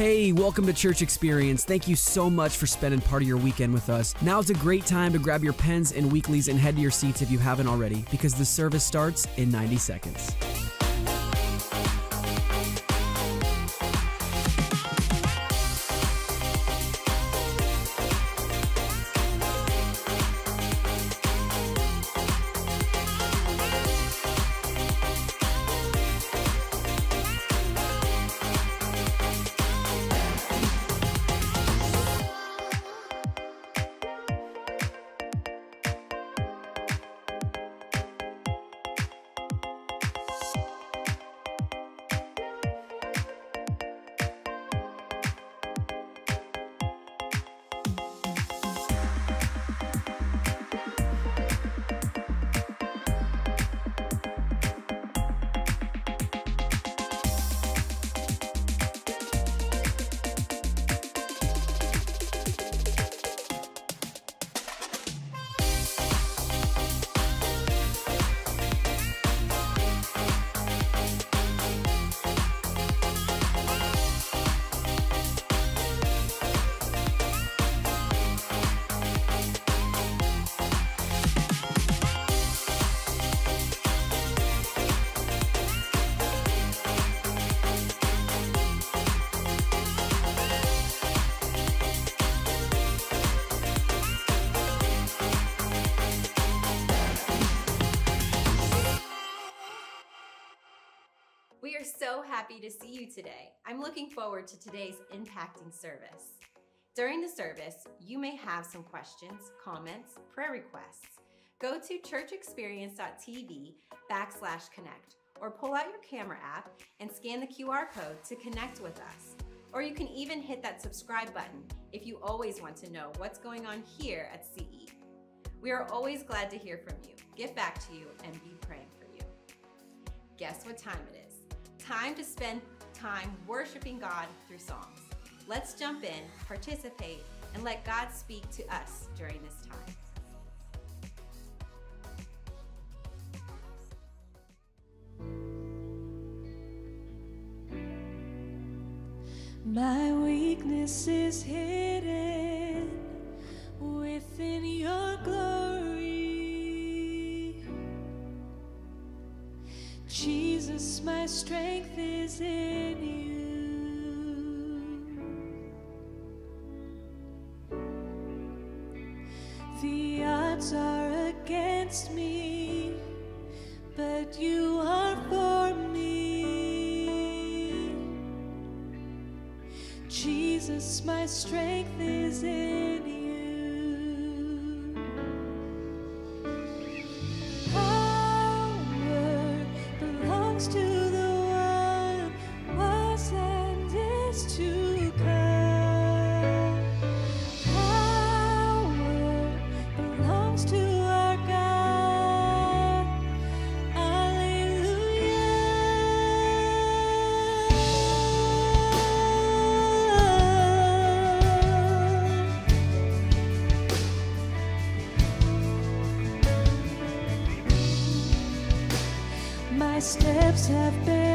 Hey, welcome to Church Experience. Thank you so much for spending part of your weekend with us. Now's a great time to grab your pens and weeklies and head to your seats if you haven't already, because the service starts in 90 seconds. Looking forward to today's impacting service. During the service, you may have some questions, comments, prayer requests. Go to churchexperience.tv backslash connect or pull out your camera app and scan the QR code to connect with us. Or you can even hit that subscribe button if you always want to know what's going on here at CE. We are always glad to hear from you, get back to you, and be praying for you. Guess what time it is? Time to spend time worshiping God through songs. Let's jump in, participate, and let God speak to us during this time. My weakness is hidden in you. The odds are against me, but you are for me. Jesus, my strength is in have been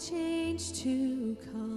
change to come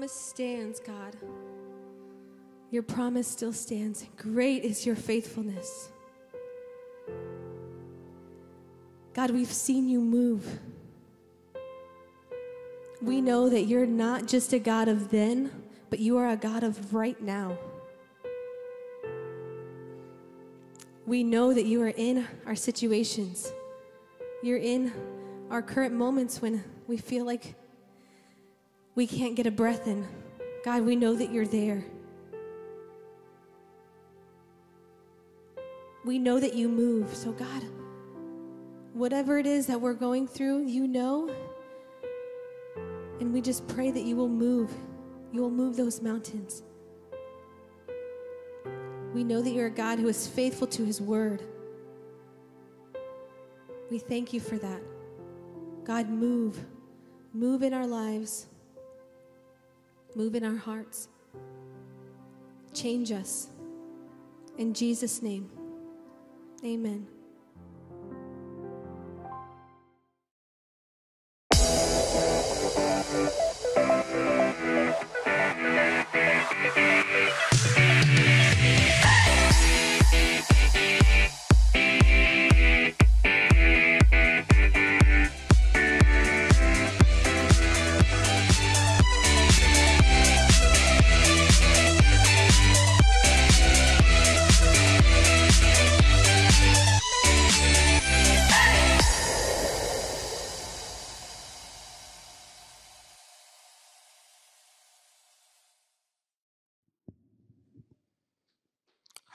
promise stands, God. Your promise still stands. Great is your faithfulness. God, we've seen you move. We know that you're not just a God of then, but you are a God of right now. We know that you are in our situations. You're in our current moments when we feel like we can't get a breath in. God, we know that you're there. We know that you move. So, God, whatever it is that we're going through, you know. And we just pray that you will move. You will move those mountains. We know that you're a God who is faithful to his word. We thank you for that. God, move. Move in our lives. Move in our hearts. Change us. In Jesus' name, amen.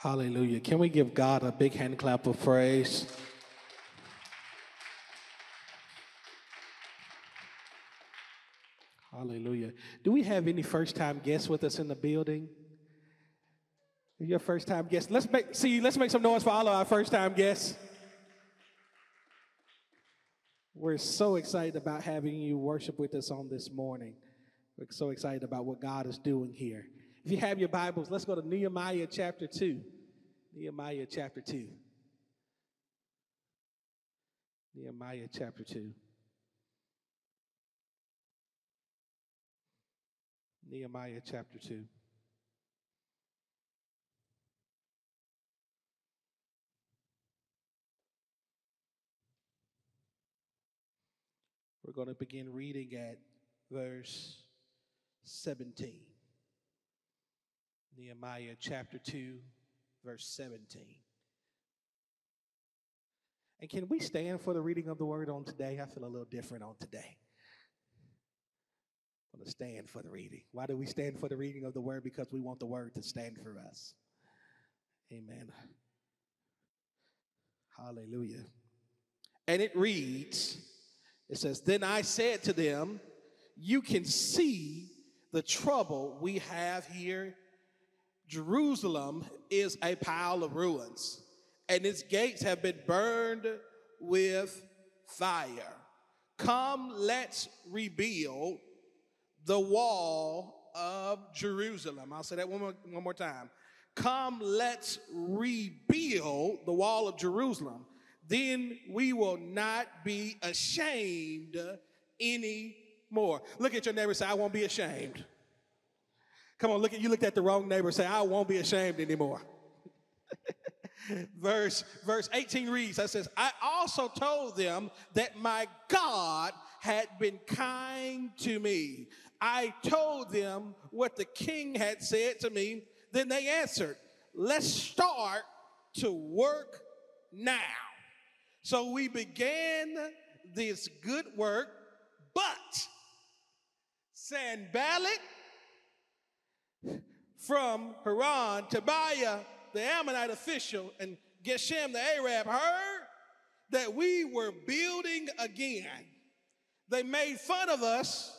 Hallelujah. Can we give God a big hand clap of praise? Hallelujah. Do we have any first time guests with us in the building? Your first time guests. Let's make see, let's make some noise for all of our first time guests. We're so excited about having you worship with us on this morning. We're so excited about what God is doing here. If you have your Bibles, let's go to Nehemiah chapter 2. Nehemiah chapter 2. Nehemiah chapter 2. Nehemiah chapter 2. We're going to begin reading at verse 17. Nehemiah chapter 2, verse 17. And can we stand for the reading of the word on today? I feel a little different on today. I'm going to stand for the reading. Why do we stand for the reading of the word? Because we want the word to stand for us. Amen. Hallelujah. And it reads, it says, Then I said to them, You can see the trouble we have here. Jerusalem is a pile of ruins, and its gates have been burned with fire. Come, let's rebuild the wall of Jerusalem. I'll say that one more, one more time. Come, let's rebuild the wall of Jerusalem. Then we will not be ashamed anymore. Look at your neighbor and say, I won't be ashamed. Come on, look at you looked at the wrong neighbor say, I won't be ashamed anymore. verse, verse 18 reads, that says, I also told them that my God had been kind to me. I told them what the king had said to me. Then they answered, Let's start to work now. So we began this good work, but Sanballat from Haran, Tobiah, the Ammonite official, and Geshem, the Arab, heard that we were building again. They made fun of us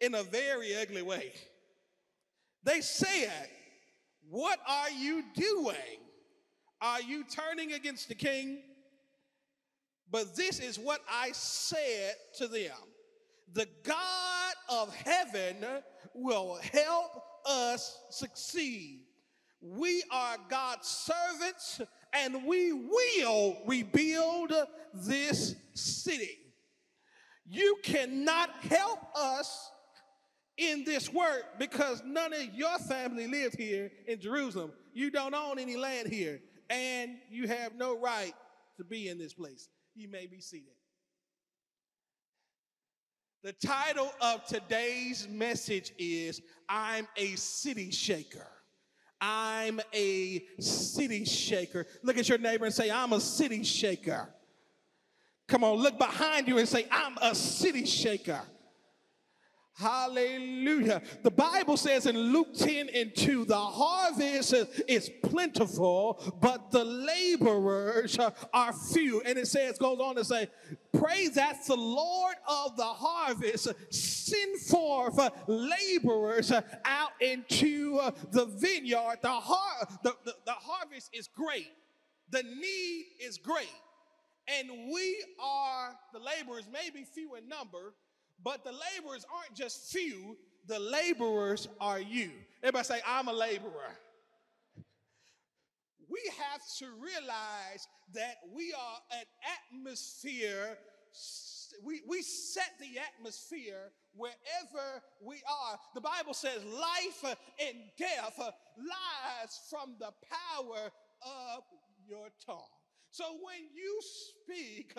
in a very ugly way. They said, What are you doing? Are you turning against the king? But this is what I said to them The God of heaven will help us succeed. We are God's servants and we will rebuild this city. You cannot help us in this work because none of your family lives here in Jerusalem. You don't own any land here and you have no right to be in this place. You may be seated. The title of today's message is I'm a city shaker. I'm a city shaker. Look at your neighbor and say, I'm a city shaker. Come on, look behind you and say, I'm a city shaker. Hallelujah. The Bible says in Luke 10 and 2, the harvest is plentiful, but the laborers are few. And it says, goes on to say, pray that the Lord of the harvest send forth laborers out into the vineyard. The, har- the, the, the harvest is great. The need is great. And we are the laborers, maybe few in number, but the laborers aren't just few, the laborers are you. Everybody say, I'm a laborer. We have to realize that we are an atmosphere, we, we set the atmosphere wherever we are. The Bible says life and death lies from the power of your tongue. So when you speak,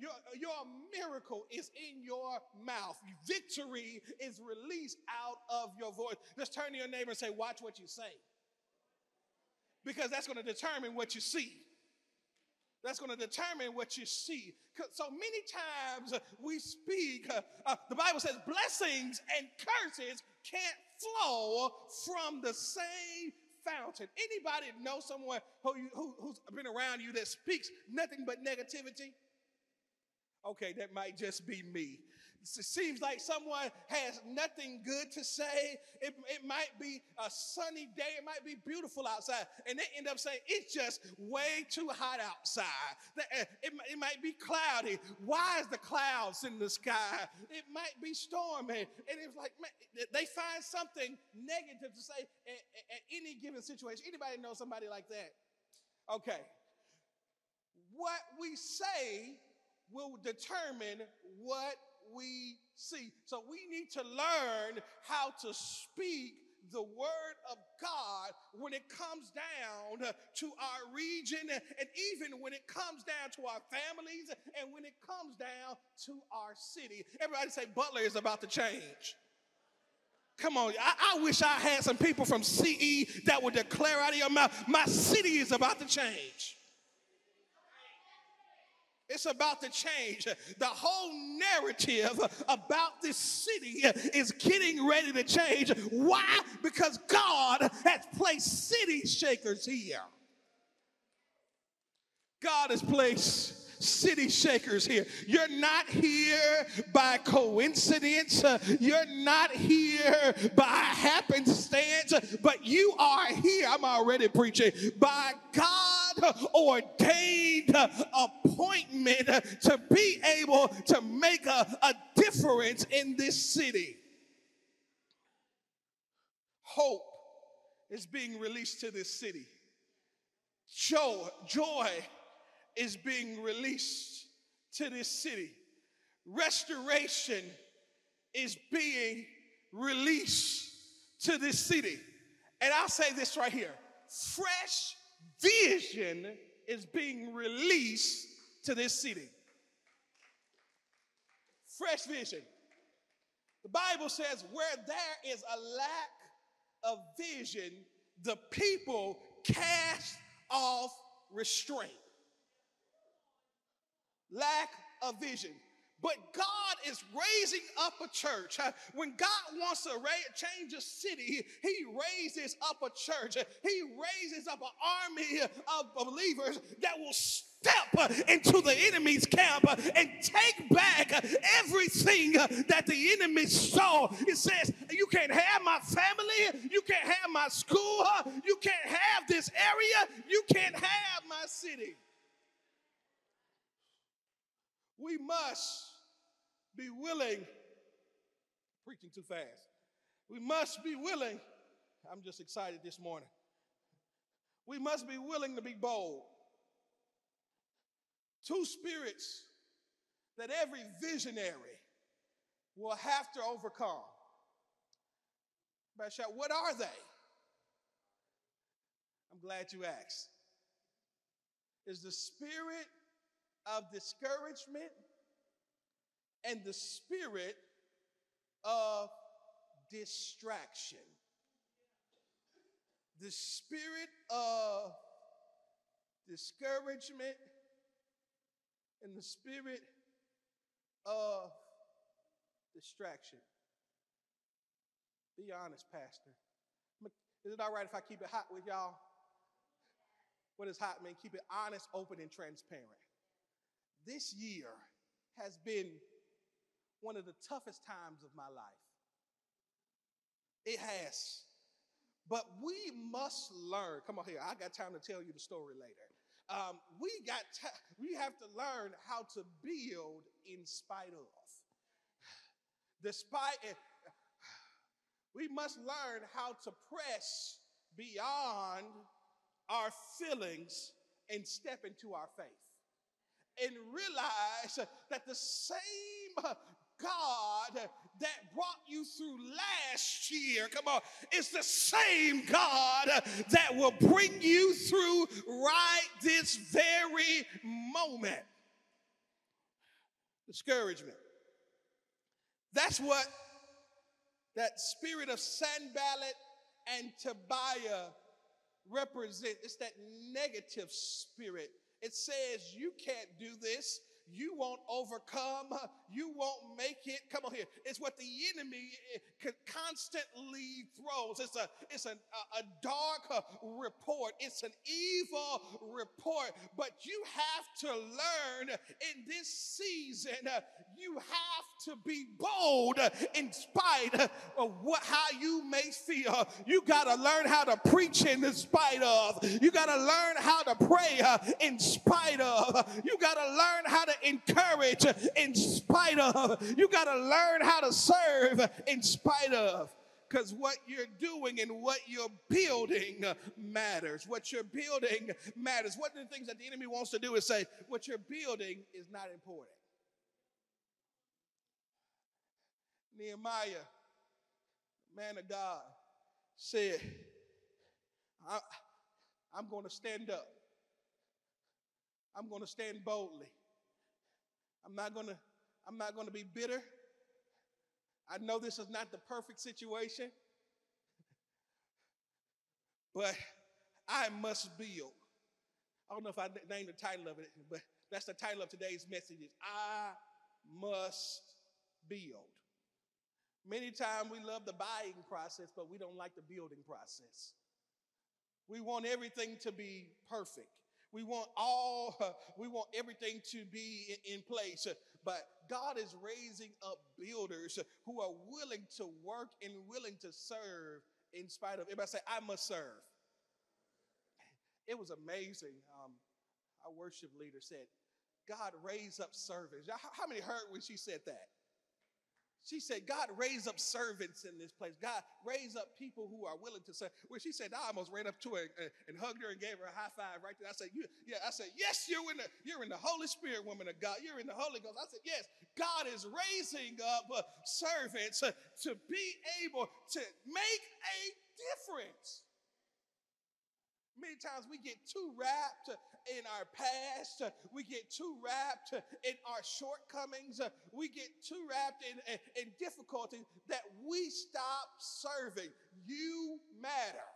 your, your miracle is in your mouth. Victory is released out of your voice. Just turn to your neighbor and say, Watch what you say. Because that's going to determine what you see. That's going to determine what you see. So many times we speak, uh, uh, the Bible says blessings and curses can't flow from the same fountain. Anybody know someone who, you, who, who's been around you that speaks nothing but negativity? Okay, that might just be me. It seems like someone has nothing good to say. It, it might be a sunny day, it might be beautiful outside, and they end up saying it's just way too hot outside. Uh, It, it might be cloudy. Why is the clouds in the sky? It might be stormy, and it's like man, they find something negative to say at- at any given situation. Anybody know somebody like that? Okay. What we say will determine what we see. So we need to learn how to speak the word of God when it comes down to our region and even when it comes down to our families and when it comes down to our city. Everybody say Butler is about to change. Come on, I, I wish I had some people from CE that would declare out of your mouth, my city is about to change. It's about to change. The whole narrative about this city is getting ready to change. Why? Because God has placed city shakers here. God has placed city shakers here. You're not here by coincidence. You're not here by happenstance, but you are here. I'm already preaching by God ordained uh, appointment uh, to be able to make a, a difference in this city. Hope is being released to this city. Joy, joy is being released to this city. Restoration is being released to this city. And I'll say this right here fresh vision is being released to this city. Fresh vision. The Bible says, where there is a lack of vision, the people cast off restraint. Lack of vision. But God is raising up a church. Uh, When God wants to change a city, He raises up a church. He raises up an army of believers that will step uh, into the enemy's camp uh, and take back uh, everything uh, that the enemy saw. It says, You can't have my family, you can't have my school, uh, you can't have this area, you can't have my city. We must be willing, preaching too fast. We must be willing. I'm just excited this morning. We must be willing to be bold. Two spirits that every visionary will have to overcome. Shout, what are they? I'm glad you asked. Is the spirit of discouragement and the spirit of distraction. The spirit of discouragement and the spirit of distraction. Be honest, Pastor. Is it all right if I keep it hot with y'all? What does hot mean? Keep it honest, open, and transparent. This year has been one of the toughest times of my life. It has. But we must learn. Come on here. I got time to tell you the story later. Um, we got. T- we have to learn how to build in spite of. Despite it, we must learn how to press beyond our feelings and step into our faith and realize that the same God that brought you through last year, come on, is the same God that will bring you through right this very moment. Discouragement. That's what that spirit of Sanballat and Tobiah represent. It's that negative spirit. It says, You can't do this. You won't overcome. You won't make it. Come on here. It's what the enemy eh, constantly throws. It's a it's a, a dark uh, report. It's an evil report. But you have to learn in this season. uh, You have to be bold in spite of what how you may feel. You got to learn how to preach in spite of. You got to learn how to pray uh, in spite of. You got to learn how to encourage in spite of. You got to learn how to serve in spite of. Because what you're doing and what you're building matters. What you're building matters. One of the things that the enemy wants to do is say, what you're building is not important. Nehemiah, man of God, said, I, I'm going to stand up. I'm going to stand boldly. I'm not to I'm not to be bitter. I know this is not the perfect situation. But I must build. I don't know if I named the title of it, but that's the title of today's message is I must build. Many times we love the buying process, but we don't like the building process. We want everything to be perfect. We want all, we want everything to be in, place. But God is raising up builders who are willing to work and willing to serve in spite of. Everybody say, I must serve. It was amazing. Um, our worship leader said, God raised up servants. How many heard when she said that? She said, God raised up servants in this place. God raised up people who are willing to serve. When she said, I almost ran up to her and, and hugged her and gave her a high five right there. I said, you, yeah, I said, yes, you're in the, you're in the Holy Spirit, woman of God. You're in the Holy Ghost. I said, yes, God is raising up uh, servants uh, to be able to make a difference. Many times we get too wrapped in our past. We get too wrapped in our shortcomings. We get too wrapped in, in, in difficulties that we stop serving. You matter.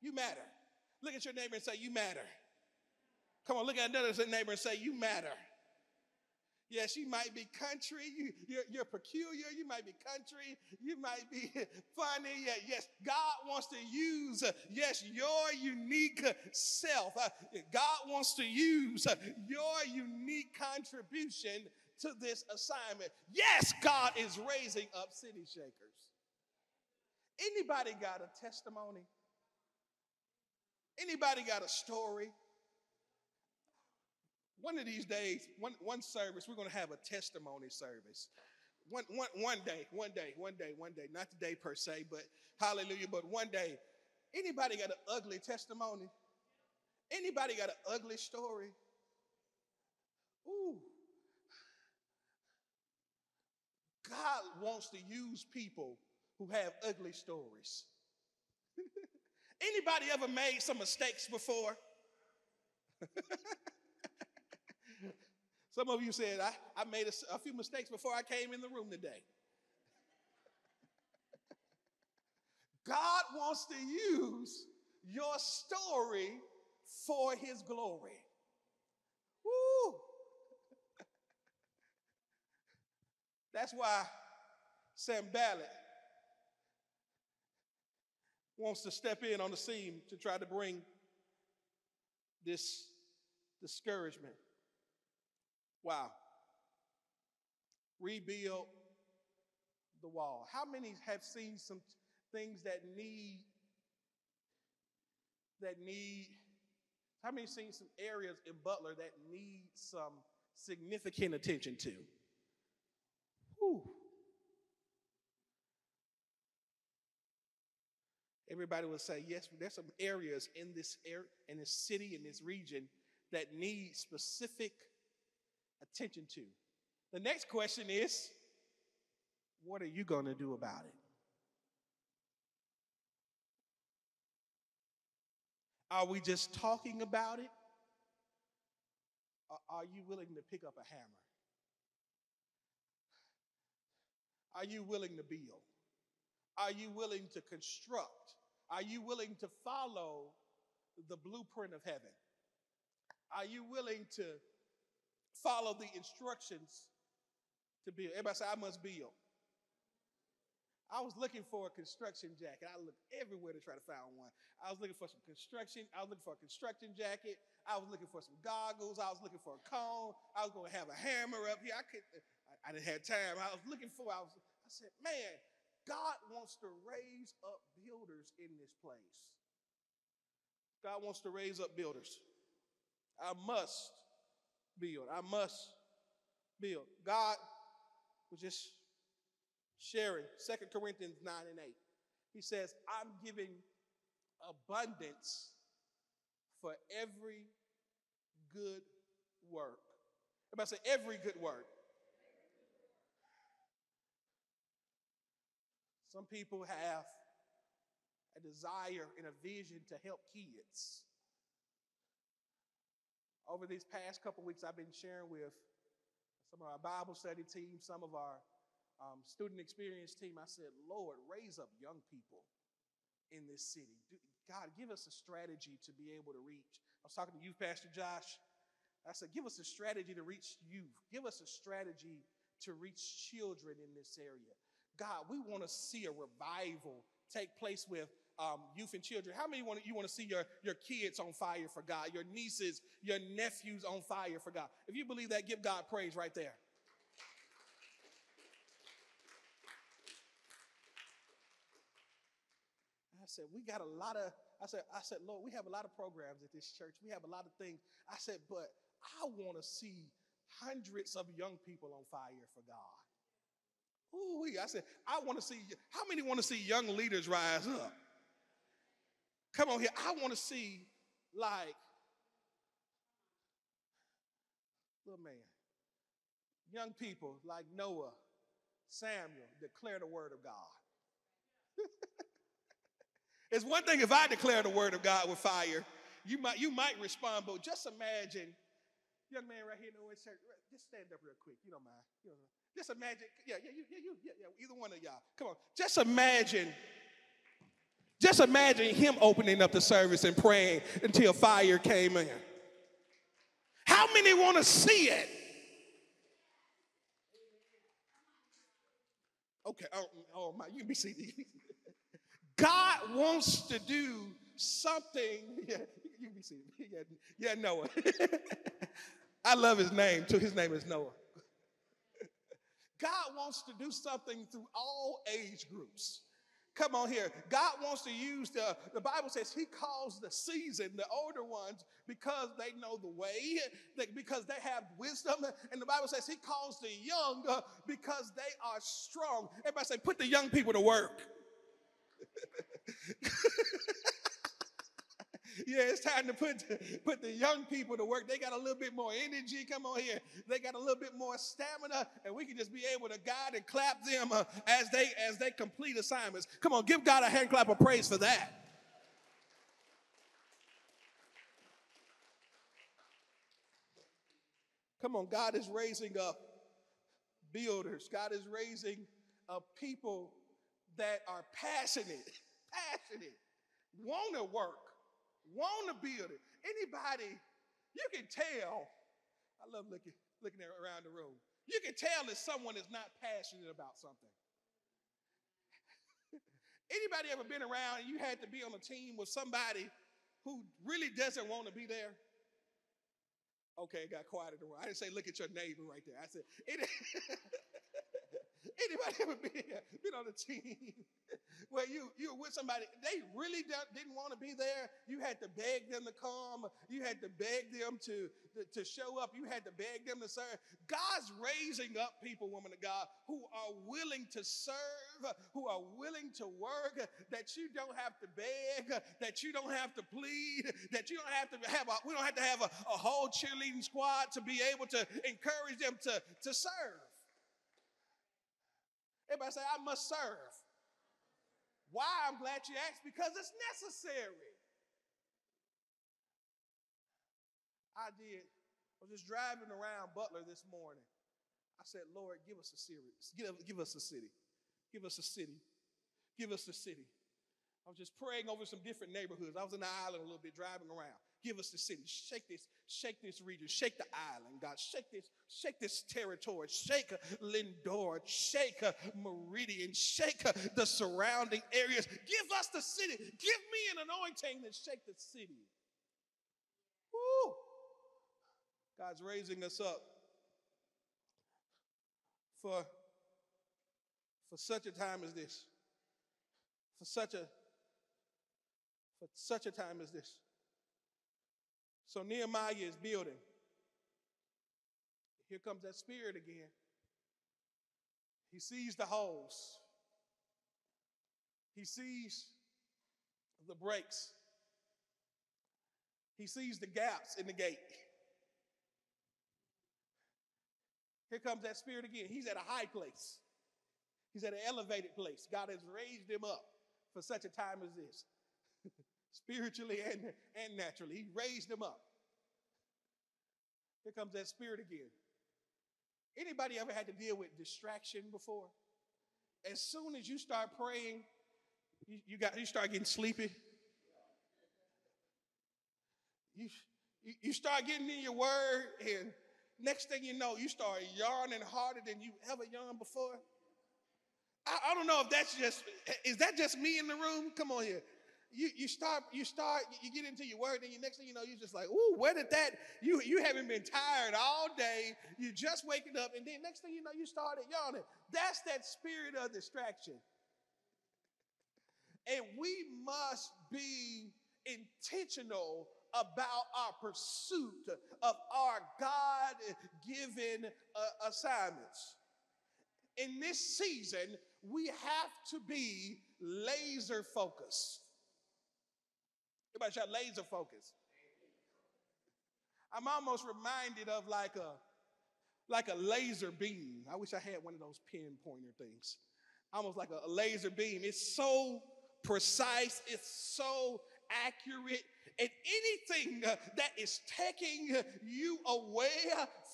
You matter. Look at your neighbor and say, You matter. Come on, look at another neighbor and say, You matter. Yes, you might be country. You, you're, you're peculiar. You might be country. You might be funny. Yes, God wants to use, uh, yes, your unique uh, self. Uh, God wants to use your unique contribution to this assignment. Yes, God is raising up city shakers. Anybody got a testimony? Anybody got a story? One of these days, one, one service, we're going to have a testimony service. One, one, one day, one day, one day, one day, not today per se, but hallelujah, but one day. Anybody got an ugly testimony? Anybody got an ugly story? Ooh. God wants to use people who have ugly stories. Anybody ever made some mistakes before? Some of you said, I, I made a, a few mistakes before I came in the room today. God wants to use your story for his glory. Woo! That's why Sanballat wants to step in on the scene to try to bring this discouragement. Wow. Rebuild the wall. How many have seen some things that need that need how many seen some areas in Butler that need some significant attention to? Whew. Everybody will say, yes, there's some areas in this area, in this city, in this region that need specific attention to. The next question is, what are you going to do about it? Are we just talking about it? Or are you willing to pick up a hammer? Are you willing to build? Are you willing to construct? Are you willing to follow the blueprint of heaven? Are you willing to follow the instructions to build? Everybody say, I must build. I was looking for a construction jacket. I looked everywhere to try to find one. I was looking for some construction. I was looking for a construction jacket. I was looking for some goggles. I was looking for a cone. I was going to have a hammer up here. I could. I, I didn't have time. I was looking for. I was. I said, man, God wants to raise up builders in this place. God wants to raise up builders. I must build. I must build. God was just sharing 2 Corinthians 9 and 8. He says, I'm giving abundance for every good work. Everybody say, every good work. Some people have a desire and a vision to help kids. Over these past couple weeks, I've been sharing with some of our Bible study team, some of our um, student experience team. I said, Lord, raise up young people in this city. God, give us a strategy to be able to reach. I was talking to youth pastor Josh. I said, give us a strategy to reach youth. Give us a strategy to reach children in this area. God, we want to see a revival take place with um, youth and children. How many want you want to see your, your kids on fire for God, your nieces, your nephews on fire for God? If you believe that, give God praise right there. I said, we got a lot of, I said, I said, Lord, we have a lot of programs at this church. We have a lot of things. I said, but I want to see hundreds of young people on fire for God. Ooh, I said, I want to see, how many want to see young leaders rise up? Come on here. I want to see, like, little man, young people like Noah, Samuel declare the word of God. it's one thing if I declare the word of God with fire, you might you might respond, but just imagine, young man right here in the Church, just stand up real quick. You don't mind. You don't mind. Just imagine, yeah, yeah, you, yeah, you, yeah, yeah, either one of y'all. Come on, just imagine. Just imagine him opening up the service and praying until fire came in. How many want to see it? Okay, oh, oh my, you be seated. God wants to do something. Yeah, you can be seated. Yeah, yeah Noah. I love his name too. His name is Noah. God wants to do something through all age groups. Come on here. God wants to use the, the Bible says he calls the seasoned, the older ones, because they know the way, because they have wisdom. And the Bible says he calls the young uh, because they are strong. Everybody say, put the young people to work. yeah, it's time to put, put the young people to work. They got a little bit more energy. Come on here. They got a little bit more stamina, and we can just be able to guide and clap them uh, as they as they complete assignments. Come on, give God a hand clap of praise for that. Come on, God is raising up builders. God is raising up people that are passionate, passionate, want to work, want to build it. Anybody, you can tell. I love looking looking around the room. You can tell if someone is not passionate about something. Anybody ever been around and you had to be on a team with somebody who really doesn't want to be there? Okay, it got quiet in the room. I didn't say look at your neighbor right there. I said, any- anybody ever been, been on a team where you you were with somebody they really didn't want to be there? You had to beg them to come. You had to beg them to, to, to show up. You had to beg them to serve. God's raising up people, woman of God, who are willing to serve, who are willing to work, that you don't have to beg, that you don't have to plead, that you don't have to have a, we don't have to have a, a whole cheerleading squad to be able to encourage them to, to serve. Everybody say, I must serve. Why? I'm glad you asked because it's necessary. I did. I was just driving around Butler this morning. I said, Lord, give us a series. Give, give us a city. Give us a city. Give us a city. I was just praying over some different neighborhoods. I was in the island a little bit driving around. Give us the city. Shake this, shake this region, shake the island, God. Shake this, shake this territory. Shake Lyndora, shake Meridian, shake the surrounding areas. Give us the city. Give me an anointing that shake the city. Woo! God's raising us up for, for such a time as this. For such a for such a time as this. So Nehemiah is building. Here comes that spirit again. He sees the holes. He sees the breaks. He sees the gaps in the gate. Here comes that spirit again. He's at a high place. He's at an elevated place. God has raised him up for such a time as this. Spiritually and, and naturally. He raised him up. Here comes that spirit again. Anybody ever had to deal with distraction before? As soon as you start praying, you, you got you start getting sleepy. You, you you start getting in your word, and next thing you know, you start yawning harder than you ever yawned before. I, I don't know if that's just is that just me in the room? Come on here. You, you start you start you get into your word and you next thing you know you're just like ooh where did that you you haven't been tired all day. You just waking up. And then next thing you know you started yawning. That's that spirit of distraction. And we must be intentional about our pursuit of our God given uh, assignments. In this season, we have to be laser focused. Everybody shout laser focus. I'm almost reminded of like a like a laser beam. I wish I had one of those pinpointer things. Almost like a, a laser beam. It's so precise, it's so accurate. And anything uh, that is taking you away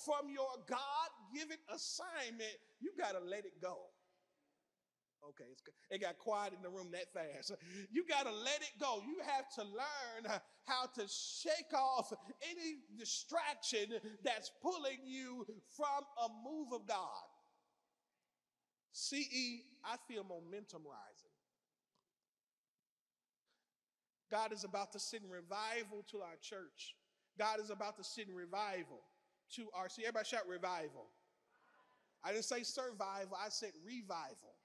from your God given assignment, you got to let it go. Okay, it's, it got quiet in the room that fast. You got to let it go. You have to learn how to shake off any distraction that's pulling you from a move of God. CE, I feel momentum rising. God is about to send revival to our church. God is about to send revival to our see. Everybody shout revival. I didn't say survival, I said revival.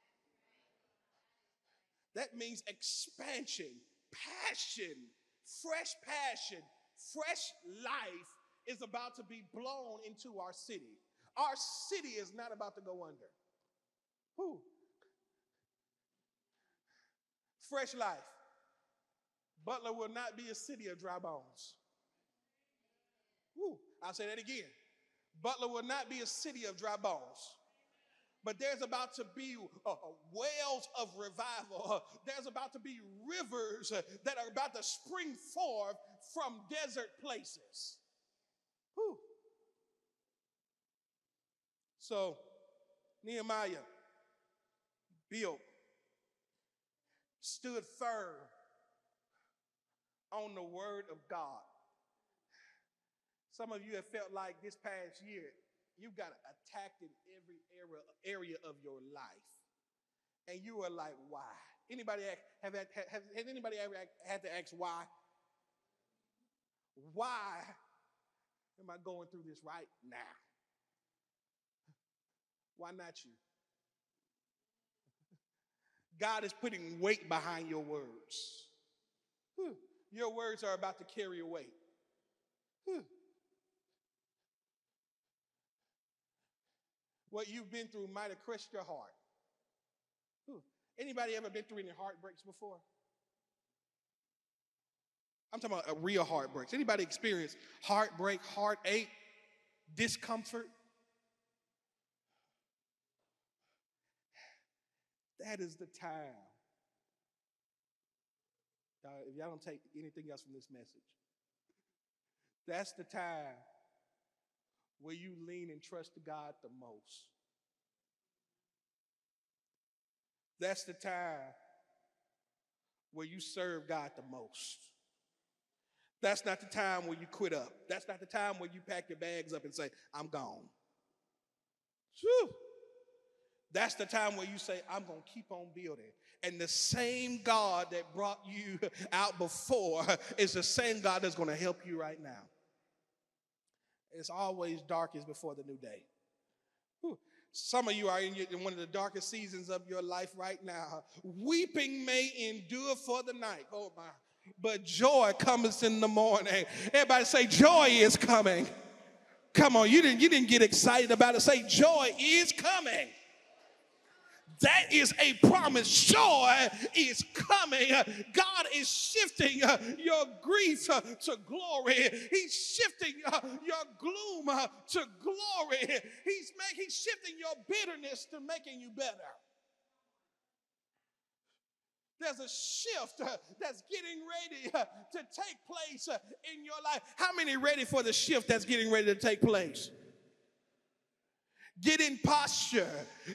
That means expansion, passion, fresh passion, fresh life is about to be blown into our city. Our city is not about to go under. Who? Fresh life. Butler will not be a city of dry bones. Woo. I'll say that again. Butler will not be a city of dry bones. But there's about to be uh, uh, wells of revival. Uh, there's about to be rivers uh, that are about to spring forth from desert places. Whew. So, Nehemiah built, stood firm on the word of God. Some of you have felt like this past year, you got attacked in every area, area of your life. And you are like, why? Anybody have, had- have, has anybody ever had to ask why? Why am I going through this right now? Why not you? God is putting weight behind your words. Whew. Your words are about to carry weight. Whew. What you've been through might have crushed your heart. Whew. Anybody ever been through any heartbreaks before? I'm talking about real heartbreaks. Anybody experience heartbreak, heartache, discomfort? That is the time. If y'all don't take anything else from this message, that's the time where you lean and trust God the most. That's the time where you serve God the most. That's not the time where you quit up. That's not the time where you pack your bags up and say, I'm gone. Phew. That's the time where you say, I'm going to keep on building. And the same God that brought you out before is the same God that's going to help you right now. It's always darkest before the new day. Whew. Some of you are in, your, in one of the darkest seasons of your life right now. Weeping may endure for the night. Oh my. But joy comes in the morning. Everybody say, Joy is coming. Come on, you didn't, you didn't get excited about it. Say, Joy is coming. That is a promise. Joy is coming. God is shifting uh, your grief uh, to glory. He's shifting uh, your gloom to glory. He's, make, he's shifting your bitterness to making you better. There's a shift that's getting ready to take place in your life. How many ready for the shift that's getting ready to take place? Get in posture,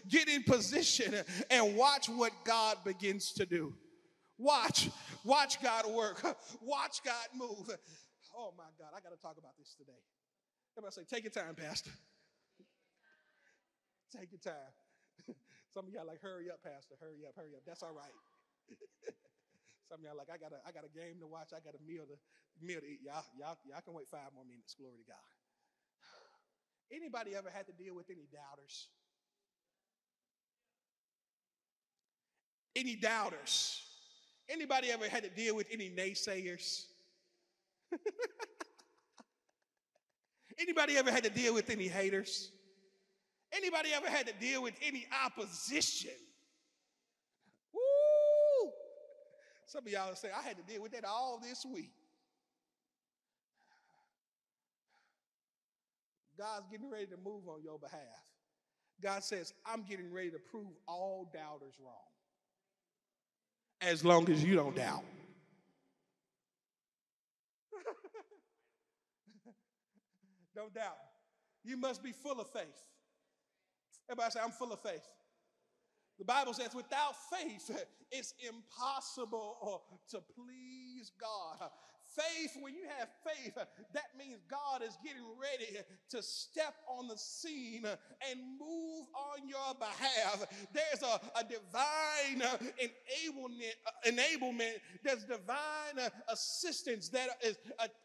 get in position, and watch what God begins to do. Watch, watch God work, watch God move. Oh my God, I got to talk about this today. Everybody say, take your time, Pastor. Take your time. Some of y'all like, hurry up, Pastor, hurry up, hurry up. That's all right. Some of y'all like, I got a, I got a game to watch, I got a meal to, meal to eat. Y'all, y'all, y'all can wait five more minutes. Glory to God. Anybody ever had to deal with any doubters? Any doubters? Anybody ever had to deal with any naysayers? Anybody ever had to deal with any haters? Anybody ever had to deal with any opposition? Woo! Some of y'all say, I had to deal with that all this week. God's getting ready to move on your behalf. God says, I'm getting ready to prove all doubters wrong. As long as you don't doubt. don't doubt. You must be full of faith. Everybody say, I'm full of faith. The Bible says, without faith, it's impossible uh, to please God. Faith, when you have faith, that means God is getting ready to step on the scene and move on your behalf. There's a, a divine uh, enablement, uh, enablement, there's divine uh, assistance that is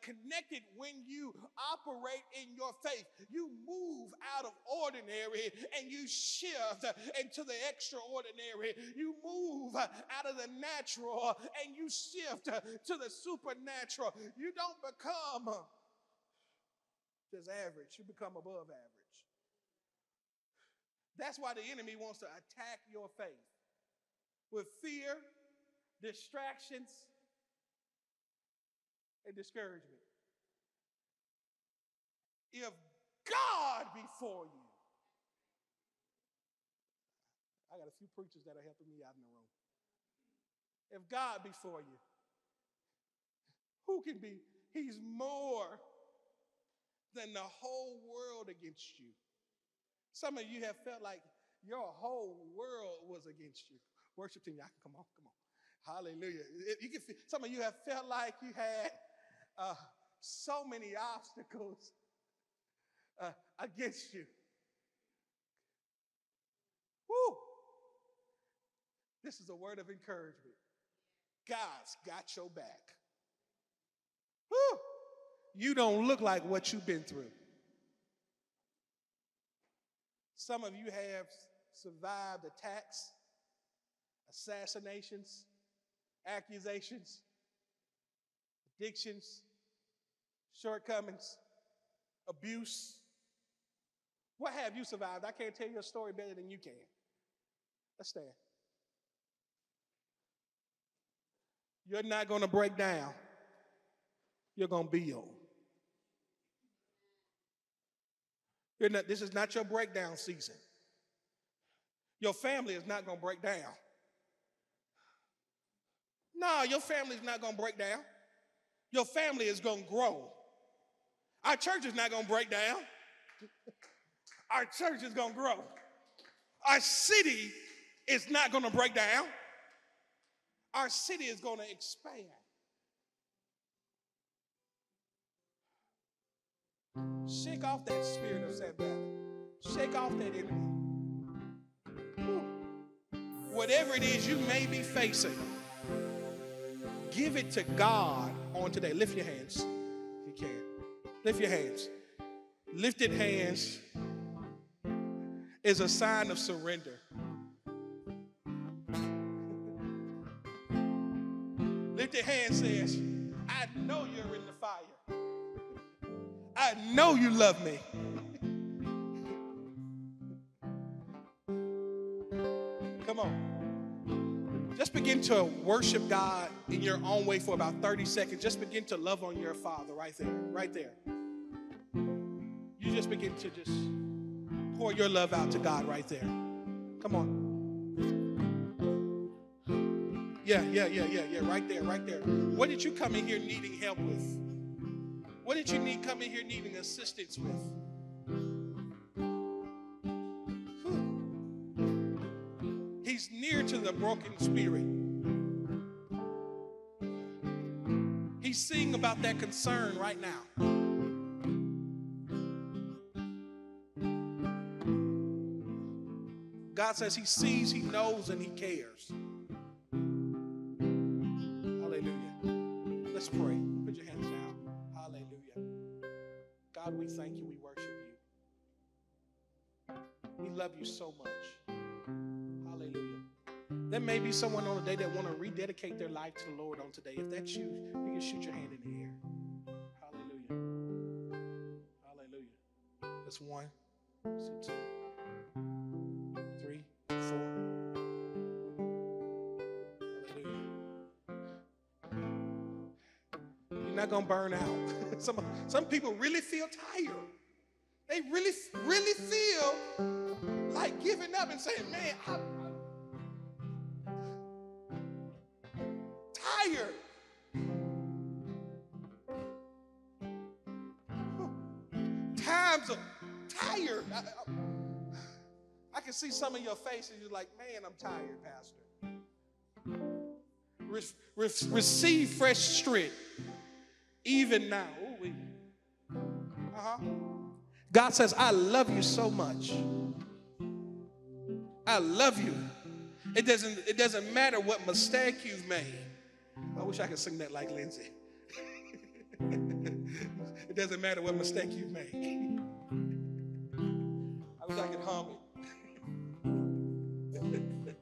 connected when you operate in your faith. You move out of ordinary and you shift into the extraordinary. You move out of the natural and you shift to the supernatural. You don't become uh, just average, you become above average. That's why the enemy wants to attack your faith with fear, distractions, and discouragement. If God be for you, I got a few preachers that are helping me out in the room. If God be for you, who can be? He's more than the whole world against you. Some of you have felt like your whole world was against you. Worship team, y'all can come on, come on. Hallelujah. You can feel, some of you have felt like you had uh, so many obstacles uh, against you. Woo! This is a word of encouragement. God's got your back. You don't look like what you've been through. Some of you have survived attacks, assassinations, accusations, addictions, shortcomings, abuse. What have you survived? I can't tell you a story better than you can. Let's stand. You're not going to break down. You're going to build. You're not, this is not your breakdown season. Your family is not going to break down. No, your family is not going to break down. Your family is going to grow. Our church is not going to break down. Our church is going to grow. Our city is not going to break down. Our city is going to expand. Shake off that spirit of Valley. Shake off that enemy. Whatever it is you may be facing, give it to God on today. Lift your hands if you can. Lift your hands. Lifted hands is a sign of surrender. Lifted hand says, I know you love me. Come on. Just begin to worship God in your own way for about 30 seconds. Just begin to love on your Father right there, right there. You just begin to just pour your love out to God right there. Come on. Yeah, yeah, yeah, yeah, yeah, right there, right there. What did you come in here needing help with? What did you need coming here needing assistance with? Whew. He's near to the broken spirit. He's seeing about that concern right now. God says He sees, He knows, and He cares. Hallelujah. Let's pray. Thank you. We worship you. We love you so much. Hallelujah. There may be someone on today that want to rededicate their life to the Lord on today. If that's you, you can shoot your hand in the air. Hallelujah. Hallelujah. That's one. That's two. Not gonna burn out. some some people really feel tired. They really, really feel like giving up and saying, "Man, I'm tired." Times are tired. I, I- I can see some of your faces. You're like, "Man, I'm tired, Pastor." Re- re- receive fresh strength even now. Uh-huh. God says, I love you so much. I love you. It doesn't, it doesn't matter what mistake you've made. I wish I could sing that like Lindsay. it doesn't matter what mistake you've made. I wish I could hum it. it.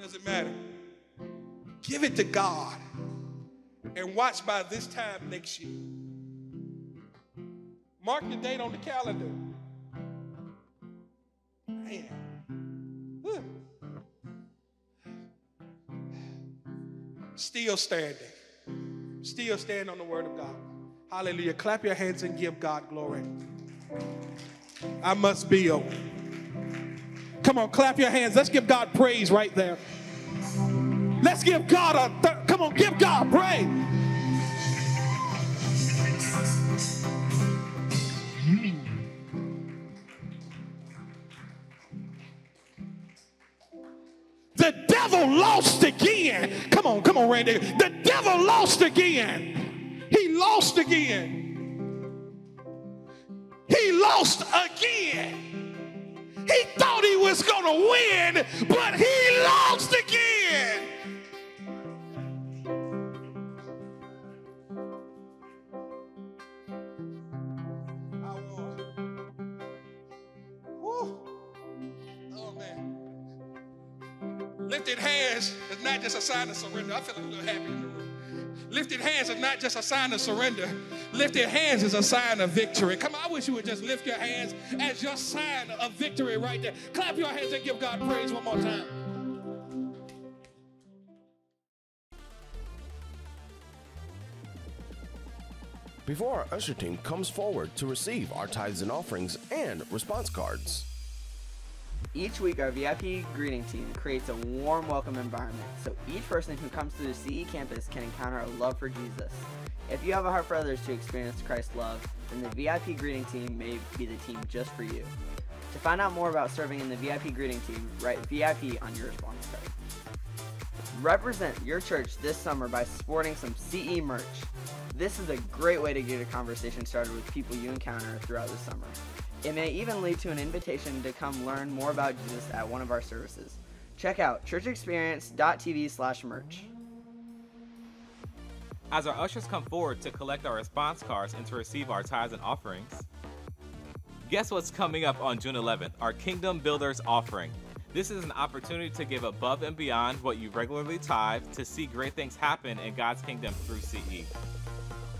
doesn't matter. Give it to God and watch by this time next year. Mark the date on the calendar. Man. Still standing. Still stand on the word of God. Hallelujah. Clap your hands and give God glory. I must be open. Come on, clap your hands. Let's give God praise right there. Let's give God a th- come on, give God praise. The devil lost again. Come on, come on, Randy. The devil lost again. He lost again. He lost again. He thought he was going to win, but he lost again. Lifted hands is not just a sign of surrender. I feel a little happy in the room. Lifted hands is not just a sign of surrender. Lifted hands is a sign of victory. Come on, I wish you would just lift your hands as your sign of victory right there. Clap your hands and give God praise one more time. Before our usher team comes forward to receive our tithes and offerings and response cards. Each week, our VIP greeting team creates a warm welcome environment so each person who comes to the CE campus can encounter a love for Jesus. If you have a heart for others to experience Christ's love, then the VIP greeting team may be the team just for you. To find out more about serving in the VIP greeting team, write VIP on your response card. Represent your church this summer by sporting some CE merch. This is a great way to get a conversation started with people you encounter throughout the summer. It may even lead to an invitation to come learn more about Jesus at one of our services. Check out churchexperience.tv slash merch. As our ushers come forward to collect our response cards and to receive our tithes and offerings, guess what's coming up on June 11th? Our Kingdom Builders offering. This is an opportunity to give above and beyond what you regularly tithe to see great things happen in God's kingdom through CE.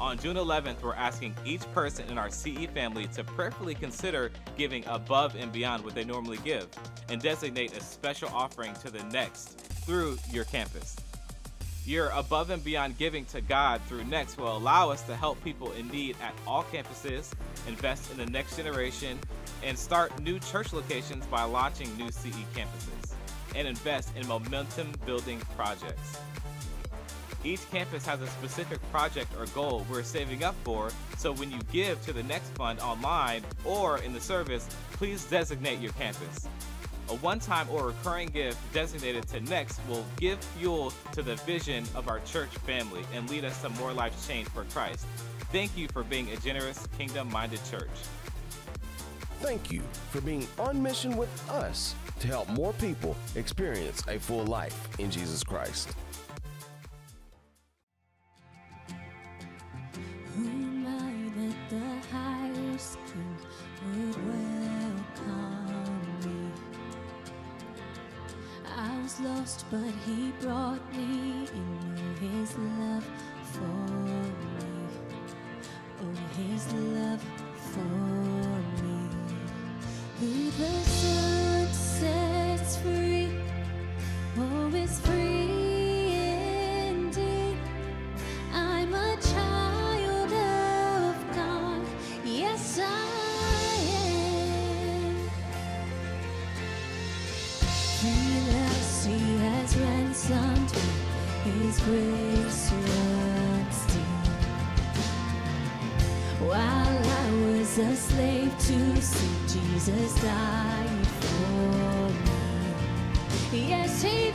On June 11th, we're asking each person in our CE family to prayerfully consider giving above and beyond what they normally give and designate a special offering to the next through your campus. Your above and beyond giving to God through Next will allow us to help people in need at all campuses, invest in the next generation, and start new church locations by launching new CE campuses, and invest in momentum building projects. Each campus has a specific project or goal we're saving up for, so when you give to the next fund online or in the service, please designate your campus. A one time or recurring gift designated to Next will give fuel to the vision of our church family and lead us to more lives changed for Christ. Thank you for being a generous, kingdom minded church. Thank you for being on mission with us to help more people experience a full life in Jesus Christ. Lost, but he brought me in his love for me. Oh, his love for me. Jesus died for me. Yes, he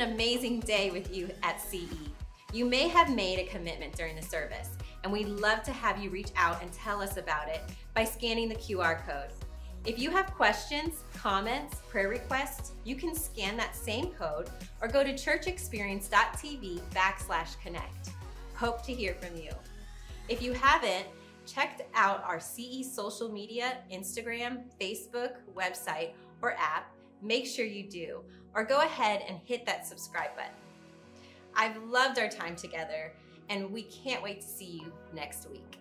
an amazing day with you at CE. You may have made a commitment during the service, and we'd love to have you reach out and tell us about it by scanning the QR code. If you have questions, comments, prayer requests, you can scan that same code or go to churchexperience.tv backslash connect. Hope to hear from you. If you haven't, checked out our CE social media, Instagram, Facebook, website, or app, make sure you do, or go ahead and hit that subscribe button. I've loved our time together, and we can't wait to see you next week.